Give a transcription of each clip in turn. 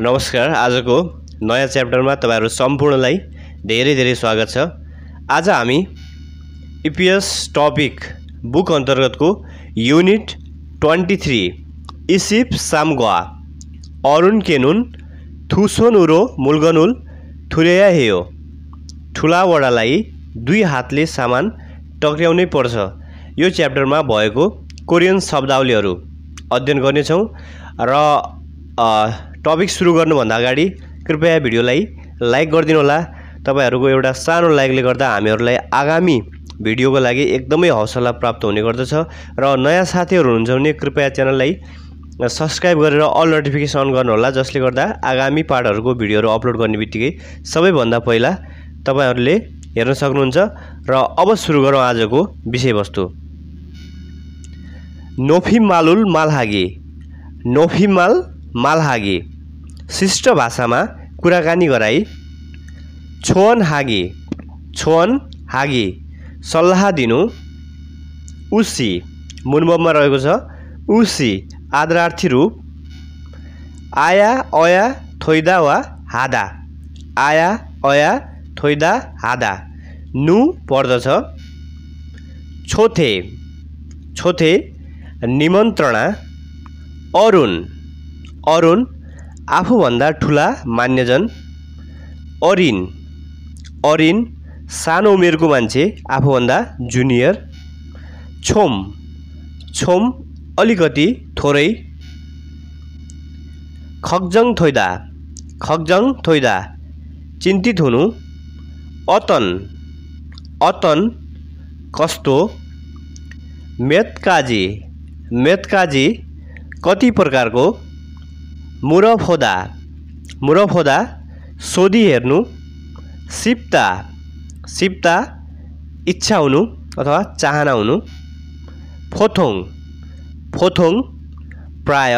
नमस्कार आजको नयाँ च्याप्टरमा तपाईँहरू सम्पूर्णलाई धेरै धेरै स्वागत छ। आज हामी इपिएस टपिक बुक अन्तर्गतको युनिट ट्वेन्टी थ्री इसिप सामग्वा अरुण केनुन थुसोन उरो मुल्गनुल थुरेया हेयो। ठुला वडालाई दुई हातले सामान टक्र्याउनै पर्छ। यो च्याप्टरमा भएको कोरियन शब्दावलीहरू अध्ययन गर्नेछौँ र टपिक सुरु गर्नुभन्दा अगाडि कृपया भिडियोलाई लाइक गरिदिनु होला तपाईँहरूको एउटा सानो लाइकले गर्दा हामीहरूलाई आगामी भिडियोको लागि एकदमै हौसला प्राप्त हुने गर्दछ र नयाँ साथीहरू हुनुहुन्छ भने कृपया च्यानललाई सब्सक्राइब गरेर अल नोटिफिकेसन अन गर्नुहोला जसले गर्दा आगामी पार्टहरूको भिडियोहरू अपलोड गर्ने बित्तिकै सबैभन्दा पहिला तपाईँहरूले हेर्न सक्नुहुन्छ र अब सुरु गरौँ आजको विषयवस्तु। नोफिमालुल मालहागी। नोफिमाल मालहागी। शिष्ट भाषामा कुराकानी गराई। छोन हागी। छोन हागी। सल्लाह दिनु। उसी। मुनबममा रहेको छ। उसी। आदरार्थी रूप। आया अया थोइदा वा हादा। आया अया थोइदा हादा। नु पर्दछ। छोथे। छोथे। निमन्त्रणा। अरुण। अरुण आफूभन्दा ठुला मान्यजन अरिन। अरिन सानो उमेरको मान्छे आफूभन्दा जुनियर। छोम। छोम अलिकति थोरै। खगजङ थोइदा। खगजङ थोइदा। चिन्तित हुनु। अतन। अतन कस्तो? मेतकाजी। मेतकाजी कति प्रकारको? मुरफोदा मुरफोदा सोधी हेर्नु सिप्ता सिप्ता इच्छा हुनु अथवा चाहना हुनु फोथोङ फोथोङ प्राय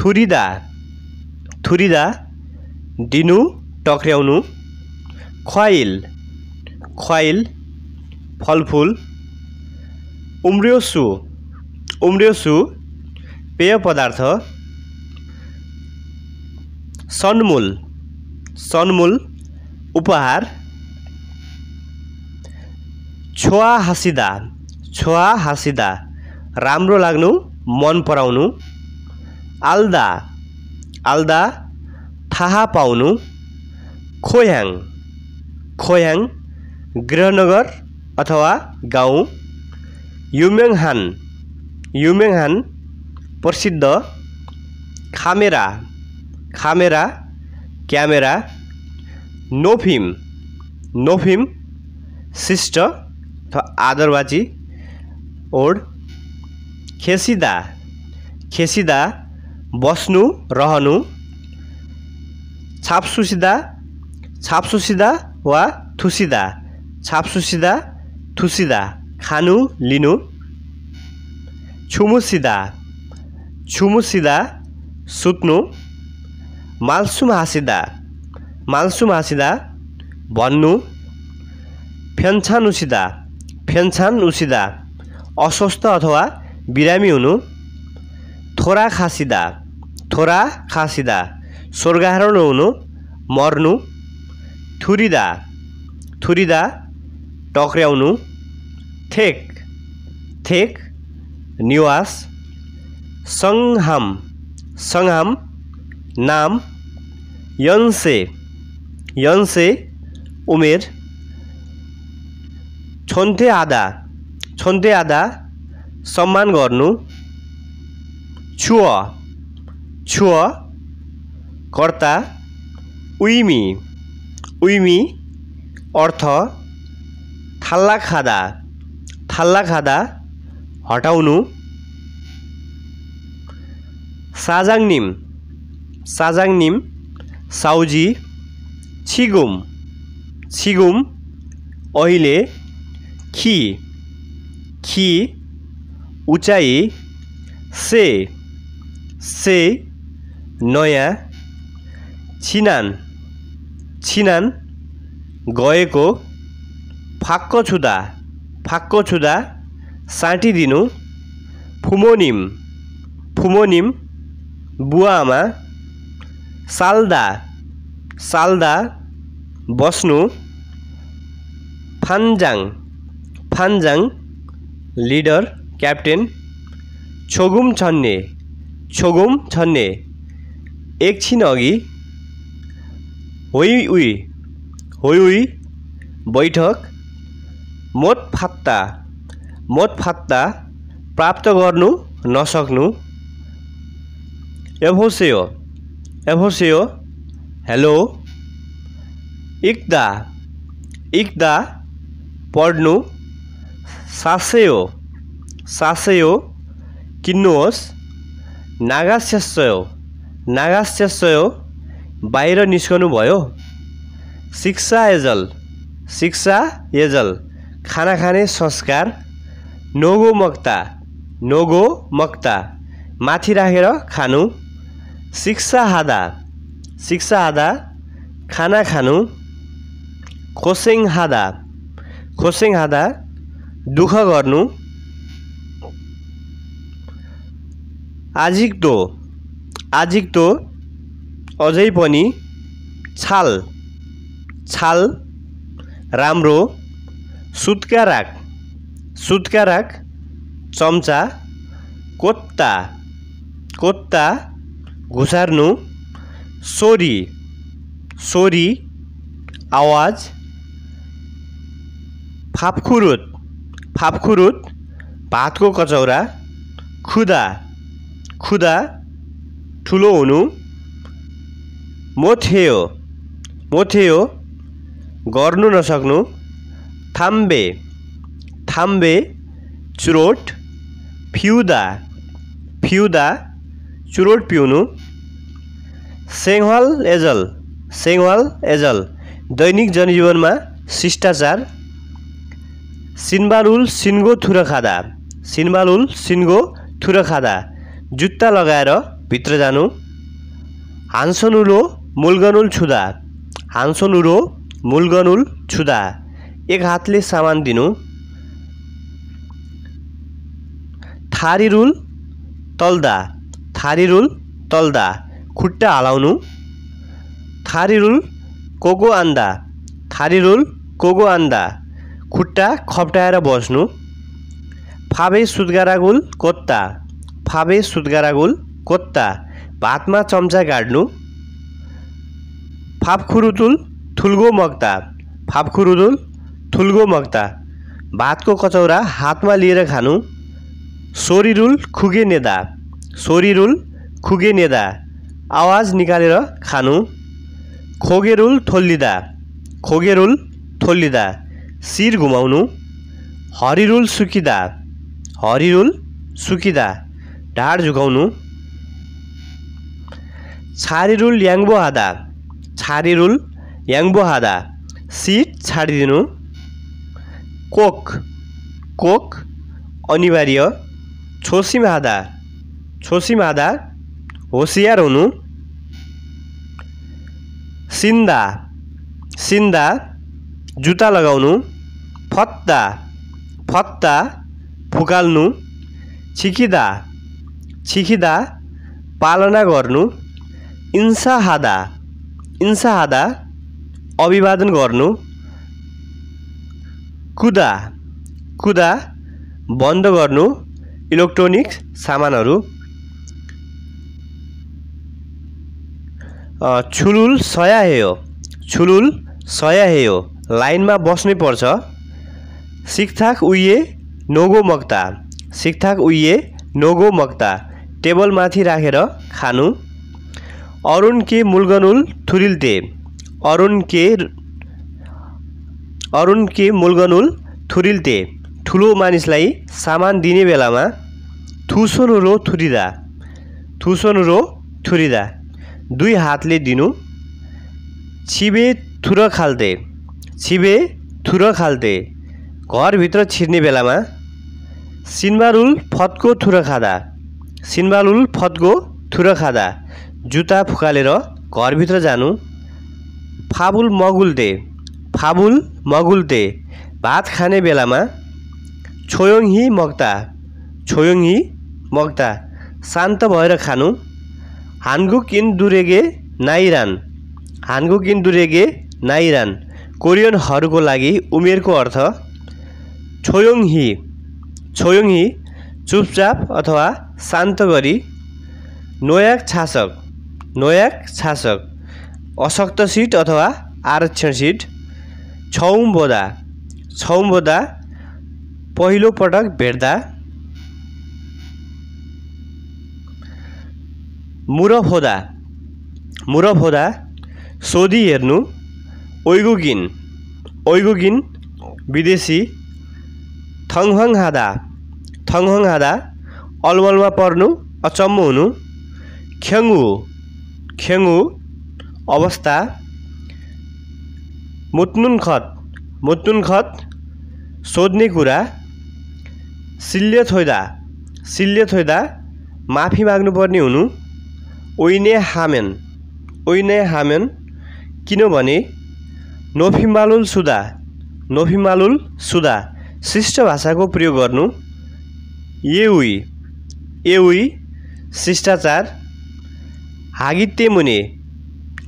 थुरिदा थुरिदा दिनु टक्र्याउनु ख्वाइल ख्वाइल फलफुल उम्रियोसु उम्रियोसु पेय पदार्थ सन्मुल सन्मुल उपहार। छोवा हाँसिदा हाँसिदा राम्रो लाग्नु मन पराउनु। आल्दा आल्दा थाहा पाउनु। खोयाङ खोयाङ गृहनगर अथवा गाउँ। युमेङहान युमेङहान प्रसिद्ध। खामेरा खामेरा क्यामेरा नोफिम नोफिम शिष्ट आदरवाची ओड खेसिदा खेसिदा बस्नु रहनु छापसुसिदा छापसुसिदा वा थुसिदा छापसुसिदा थुसिदा खानु लिनु छुमुसिदा छुमुसिदा सुत्नु माल्सुम हाँसिदा माल्सुम हाँसिदा भन्नु फेन्छान उसिदा फेन्छान उसिदा अस्वस्थ अथवा बिरामी हुनु थोरा खासिदा थोरा खासिदा स्वर्गारोहण हुनु मर्नु थुरिदा थुरिदा टक्र्याउनु थेक थेक निवास सङ्हाम सङ्हाम नाम यन्से यन्से उमेर छोन्थे आधा छोन्थे आधा सम्मान गर्नु छुव छुव कर्ता उइमी उइमी अर्थ थाल्ला खाँदा थाल्ला खाँदा हटाउनु साजाङनिम साजाङनिम साउजी छिगुम। छिगुम अहिले खी। खी उचाइ से। से नयाँ। छिनान। छिनान गएको। फाक्क छुँदा फाक्क छुँदा साटिदिनु। फुमोनिम। फुमोनिम बुवा आमा साल्दा साल्दा बस्नु फान्जाङ फान्जाङ लिडर क्याप्टेन छोगुम छन्ने छोगुम छन्ने एकछिन अघि होइ उही होइ बैठक मोतफात्ता मोतफात्ता प्राप्त गर्नु नसक्नु एभोसेयो। एभोसेयो हेलो इक्दा इक्दा पढ्नु सासयो सासयो किन्नुहोस् नागास्यस्यो नागास्यस्यो बाहिर निस्कनु भयो शिक्षा एजल शिक्षा एजल खाना खाने संस्कार नोगो मक्ता नोगो मक्ता माथि राखेर खानु शिक्षा हादा। शिक्षा हादा खाना खानु। खोसेङ हादा। खोसेङ हादा दुःख गर्नु। आजिक्दो आजिक्दो अझै पनि छाल। छाल राम्रो। सुत्का राख। सुत्का राख चम्चा। कोत्ता। कोत्ता घुसार्नु सोरी। सोरी। आवाज। फापखुरुत। फापखुरुत। भातको कचौरा। खुदा। खुदा। ठुलो हुनु। मोथेयो। मोथेयो। गर्नु नसक्नु। थाम्बे। थाम्बे। चुरोट। फ्युदा। फ्युदा। चुरोट पिउनु। सेङ्वाल एजल। सेङ्वाल एजल। दैनिक जनजीवनमा शिष्टाचार। सिन्बालुल सिन्गो थुर खाँदा सिन्बालुल सिन्गो थुर खाँदा जुत्ता लगाएर भित्र जानु। हान्सनुलो मुलगनुल छुँदा। हान्सनुरो मुलगनुल छुँदा। एक हातले सामान दिनु। थारिरुल तल्दा। थारिरुल तल्दा। खुट्टा हलाउनु। थारिरुल कोगो आन्दा थारिरुल कोगो आन्दा खुट्टा खप्टाएर बस्नु। फाबे सुत्गारागुल कोत्ता। फाबे सुत्गारागुल कोत्ता। भातमा चम्चा गाड्नु। फापखुरुतुल थुल्गो मग्ता फापखुरुतुल थुल्गो मग्ता भातको कचौरा हातमा लिएर खानु। सोरिरुल खुगे नेदा। सोरिरुल खुगे नेदा। आवाज निकालेर खानु। खोगेरुल थोल्लिँदा। खोगेरुल थोल्लिँदा। शिर घुमाउनु। हरिरुल सुकिँदा। हरिरुल सुकिँदा। ढाड झुकाउनु। छारिरुल याङ्बो हादा। छारिरुल याङ्बो हादा। सिट छाडिदिनु। कोक। कोक अनिवार्य। छोसिम हादा। छोसिम हादा। होसियार हुनु। सिन्दा। सिन्दा जुत्ता लगाउनु फत्ता फत्ता फुकाल्नु छिकिँदा छिकिँदा पालना गर्नु इन्सा हादा इन्सा हादा अभिवादन गर्नु कुदा कुदा बन्द गर्नु इलेक्ट्रोनिक सामानहरू। छुलुल सया हेयो छुलुल सया हेयो लाइनमा बस्नै पर्छ। सिकथाक उइए नोगो मक्ता। सिकथाक उइए नोगो मक्ता। टेबलमाथि राखेर खानु। अरुण के मुलगनुल थुरिल्ते अरुण के अरुण के मुलगनुल थुरिल्ते ठुलो मानिसलाई सामान दिने बेलामा थुसोनुरो थुरिदा। थुसोनुरो थुरिदा। दुई हातले दिनु। छिबे थुर खाल्ते छिबे थुर खाल्ते घरभित्र छिर्ने बेलामा सिन्बारुल फतको थुर खाँदा। सिन्बारुल फतको थुर खाँदा। जुत्ता फुकालेर घरभित्र जानु। फाबुल मगुल्ते फाबुल मगुल्ते भात खाने बेलामा छोयोङही मग्ता छोयोङही मग्ता शान्त भएर खानु। इन दुरेगे नाइरान हानगुकिन दुरेगे नाइरान कोरियनहरूको लागि उमेरको अर्थ छोयोङही छोयोङही चुपचाप अथवा शान्त गरी नोयाक छासक नोयाक छासक अशक्त सिट अथवा आरक्षण सिट छौँ बोदा छौँ बोदा पहिलो पटक भेट्दा मुरफ होदा मुरफ होदा सोधी हेर्नु ओइगुगिन ओइगुगिन विदेशी थङहङ हादा थङहङ हादा अलमलमा पर्नु अचम्म हुनु ख्याङ्गु ख्याङ्गु अवस्था मुत्नुन खत मुत्नुन खत सोध्ने कुरा सिल्य थोइदा सिल्य थोइदा माफी माग्नुपर्ने हुनु ओइने हामेन ओइने हामेन किनभने नोफिमालुल सुदा नोफिमालुल सुदा शिष्ट भाषाको प्रयोग गर्नु एउई एउई शिष्टाचार हागित्य मुने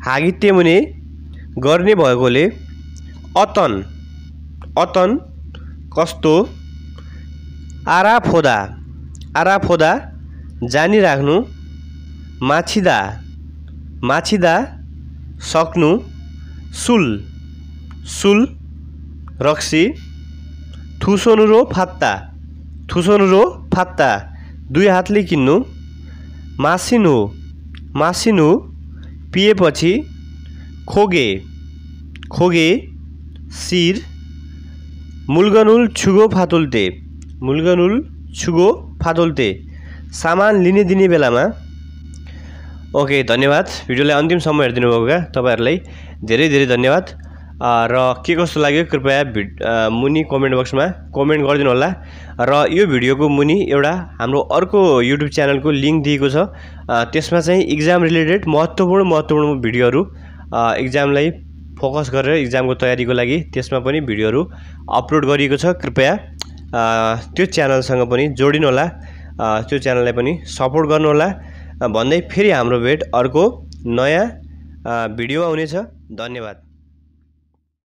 हागित्य मुने गर्ने भएकोले अतन अतन कस्तो आराफोदा आराफोदा जानिराख्नु माछिदा माछिदा सक्नु सुल सुल रक्सी थुसोनुरो फात्ता थुसोनुरो फात्ता दुई हातले किन्नु मासिनु मासिनु पिएपछि खोगे खोगे शिर मुल्गनुल छुगो फातुल्ते मुल्गनुल छुगो फातुल्ते सामान लिने दिने बेलामा ओके धन्यवाद। भिडियोलाई अन्तिमसम्म हेरिदिनु भएकोका तपाईँहरूलाई। धेरै धेरै धन्यवाद। र के कस्तो लाग्यो कृपया भिड मुनि कमेन्ट बक्समा कमेन्ट गरिदिनु होला। र यो भिडियोको मुनि एउटा हाम्रो अर्को युट्युब च्यानलको लिङ्क दिएको छ। त्यसमा चाहिँ इक्जाम रिलेटेड महत्त्वपूर्ण महत्त्वपूर्ण भिडियोहरू इक्जामलाई फोकस गरेर इक्जामको तयारीको लागि त्यसमा पनि भिडियोहरू अपलोड गरिएको छ। कृपया त्यो च्यानलसँग पनि जोडिनु होला। त्यो च्यानललाई पनि सपोर्ट गर्नुहोला भन्दै फेरि हाम्रो भेट अर्को नयाँ भिडियो आउनेछ। धन्यवाद।